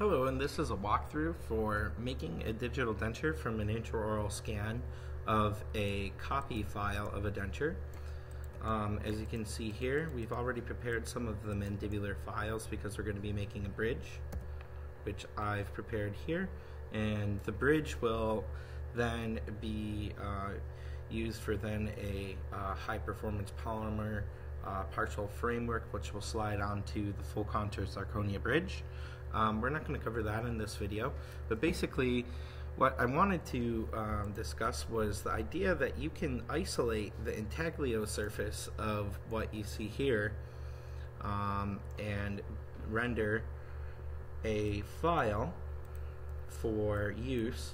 Hello, and this is a walkthrough for making a digital denture from an intraoral scan of a copy file of a denture. Um, as you can see here, we've already prepared some of the mandibular files because we're going to be making a bridge, which I've prepared here. And the bridge will then be uh, used for then a uh, high performance polymer uh, partial framework, which will slide onto the full contour zirconia bridge. Um, we're not going to cover that in this video, but basically what I wanted to um, discuss was the idea that you can isolate the intaglio surface of what you see here um, and render a file for use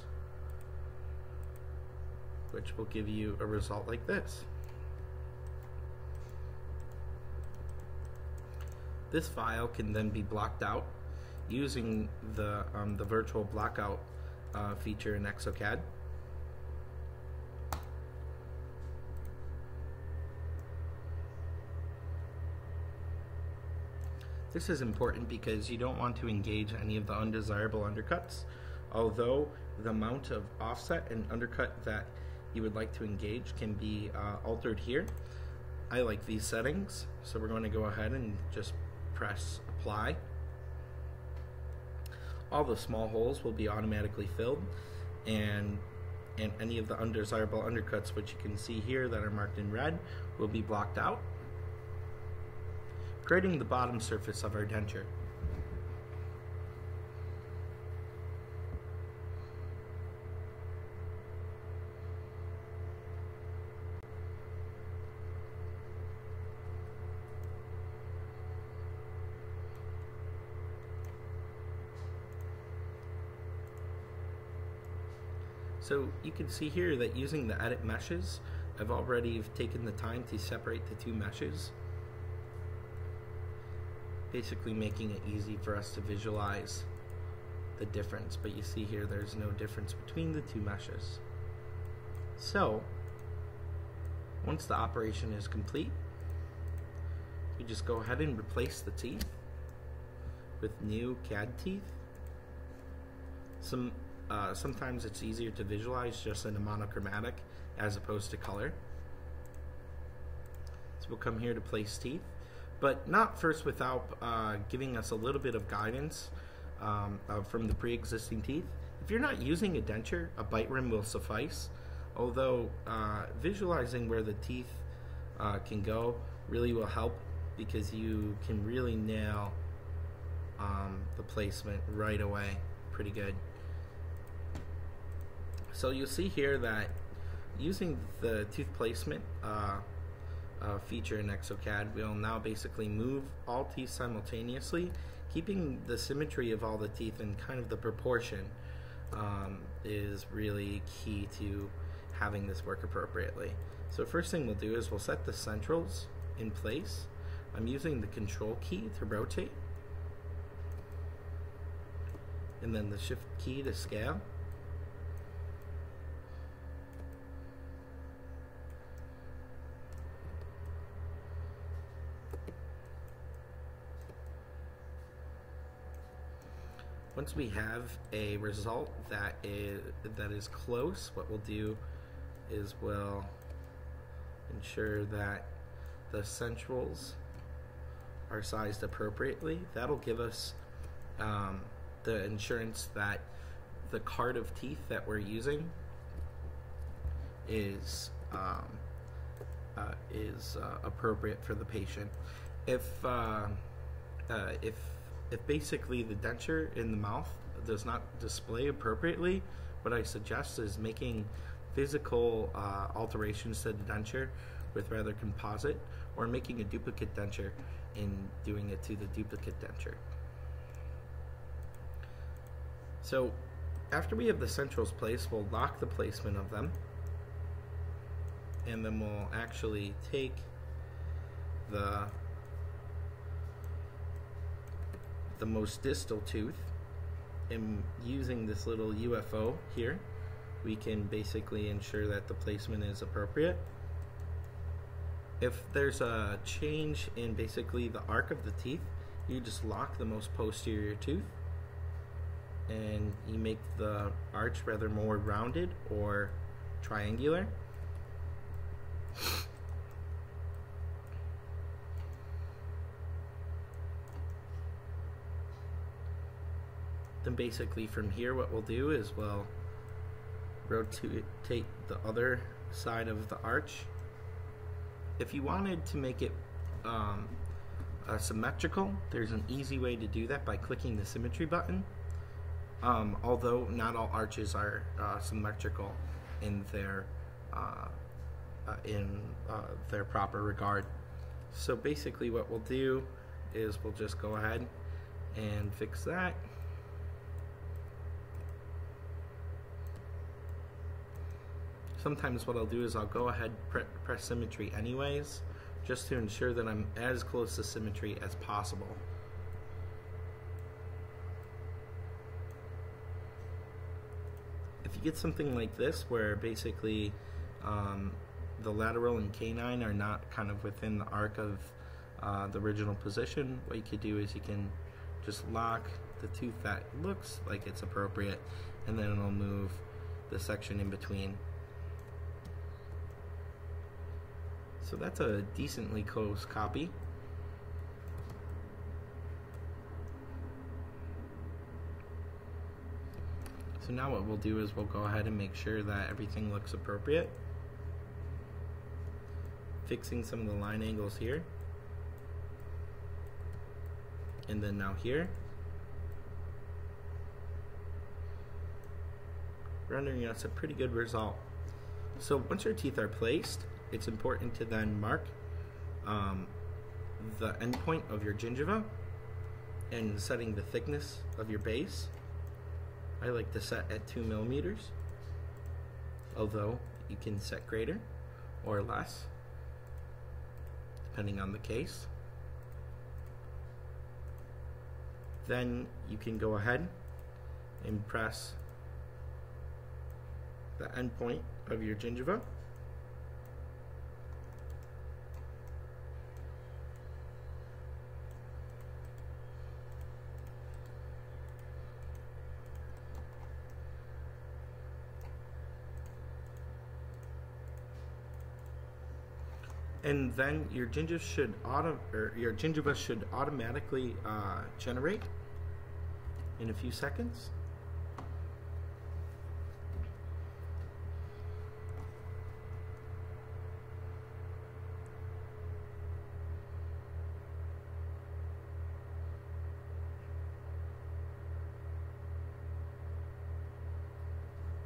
which will give you a result like this. This file can then be blocked out using the, um, the virtual blockout uh, feature in Exocad. This is important because you don't want to engage any of the undesirable undercuts. Although the amount of offset and undercut that you would like to engage can be uh, altered here. I like these settings, so we're going to go ahead and just press apply all the small holes will be automatically filled and and any of the undesirable undercuts which you can see here that are marked in red will be blocked out creating the bottom surface of our denture So you can see here that using the edit meshes, I've already taken the time to separate the two meshes, basically making it easy for us to visualize the difference. But you see here there's no difference between the two meshes. So once the operation is complete, you just go ahead and replace the teeth with new CAD teeth. Some uh, sometimes it's easier to visualize just in a monochromatic as opposed to color. So we'll come here to place teeth, but not first without uh, giving us a little bit of guidance um, uh, from the pre-existing teeth. If you're not using a denture, a bite rim will suffice, although uh, visualizing where the teeth uh, can go really will help because you can really nail um, the placement right away pretty good. So you'll see here that using the tooth placement uh, uh, feature in Exocad, we'll now basically move all teeth simultaneously, keeping the symmetry of all the teeth and kind of the proportion um, is really key to having this work appropriately. So first thing we'll do is we'll set the centrals in place. I'm using the control key to rotate and then the shift key to scale. Once we have a result that is that is close, what we'll do is we'll ensure that the centrals are sized appropriately. That'll give us um, the insurance that the card of teeth that we're using is um, uh, is uh, appropriate for the patient. If uh, uh if if basically the denture in the mouth does not display appropriately, what I suggest is making physical uh, alterations to the denture with rather composite or making a duplicate denture and doing it to the duplicate denture. So after we have the centrals placed, we'll lock the placement of them and then we'll actually take the the most distal tooth and using this little UFO here we can basically ensure that the placement is appropriate. If there's a change in basically the arc of the teeth, you just lock the most posterior tooth and you make the arch rather more rounded or triangular. Then basically from here what we'll do is we'll rotate the other side of the arch. If you wanted to make it um, uh, symmetrical, there's an easy way to do that by clicking the symmetry button. Um, although not all arches are uh, symmetrical in their uh, uh in uh, their proper regard. So basically, what we'll do is we'll just go ahead and fix that. Sometimes what I'll do is I'll go ahead pre press symmetry anyways just to ensure that I'm as close to symmetry as possible. If you get something like this where basically um, the lateral and canine are not kind of within the arc of uh, the original position, what you could do is you can just lock the tooth that looks like it's appropriate and then it'll move the section in between So that's a decently close copy. So now what we'll do is we'll go ahead and make sure that everything looks appropriate. Fixing some of the line angles here. And then now here. Rendering us a pretty good result. So once your teeth are placed, it's important to then mark um, the endpoint of your gingiva and setting the thickness of your base. I like to set at two millimeters, although you can set greater or less, depending on the case. Then you can go ahead and press the endpoint of your gingiva and then your gingiva should auto or your gingiva should automatically uh, generate in a few seconds.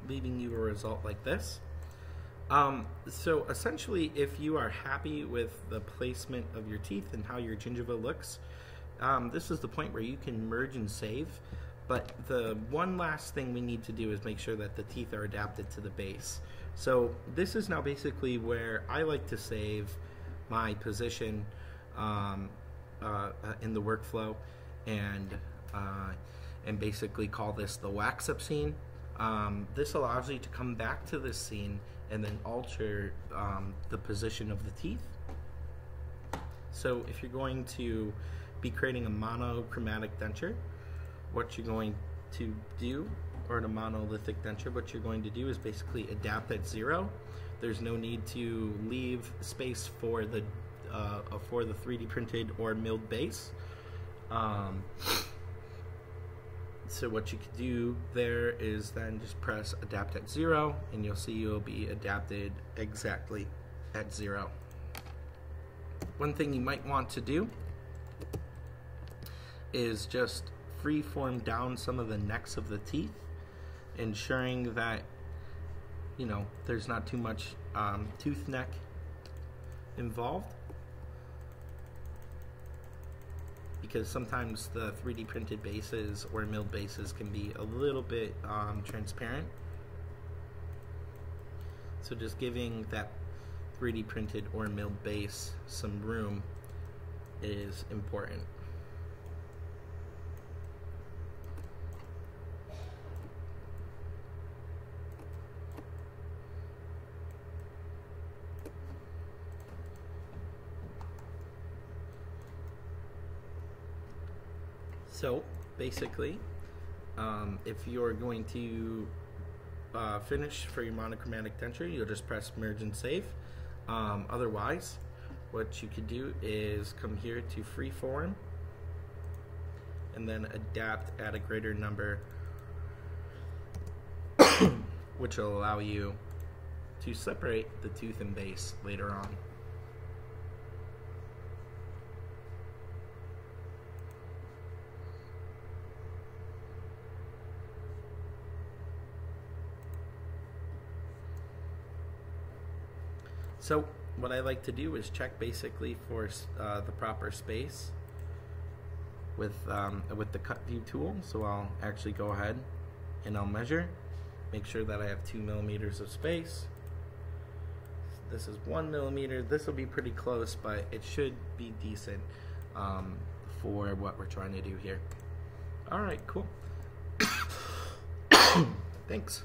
leaving you a result like this. Um, so essentially, if you are happy with the placement of your teeth and how your gingiva looks, um, this is the point where you can merge and save. But the one last thing we need to do is make sure that the teeth are adapted to the base. So this is now basically where I like to save my position um, uh, uh in the workflow and uh, and basically call this the wax up scene. Um, this allows you to come back to this scene and then alter um, the position of the teeth. So if you're going to be creating a monochromatic denture, what you're going to do, or a monolithic denture, what you're going to do is basically adapt at zero. There's no need to leave space for the uh, for the 3D printed or milled base. Um, so what you could do there is then just press adapt at zero and you'll see you'll be adapted exactly at zero. One thing you might want to do is just freeform down some of the necks of the teeth, ensuring that you know there's not too much um, tooth neck involved. Because sometimes the 3D printed bases or milled bases can be a little bit um, transparent. So just giving that 3D printed or milled base some room is important. So basically, Um, if you're going to uh, finish for your monochromatic denture, you'll just press merge and save. Um, otherwise, what you could do is come here to freeform and then adapt at a greater number, which will allow you to separate the tooth and base later on. So what I like to do is check basically for uh, the proper space with um, with the cut view tool. So I'll actually go ahead and I'll measure, make sure that I have two millimeters of space. This is one millimeter. This will be pretty close, but it should be decent um, for what we're trying to do here. All right, cool. Thanks.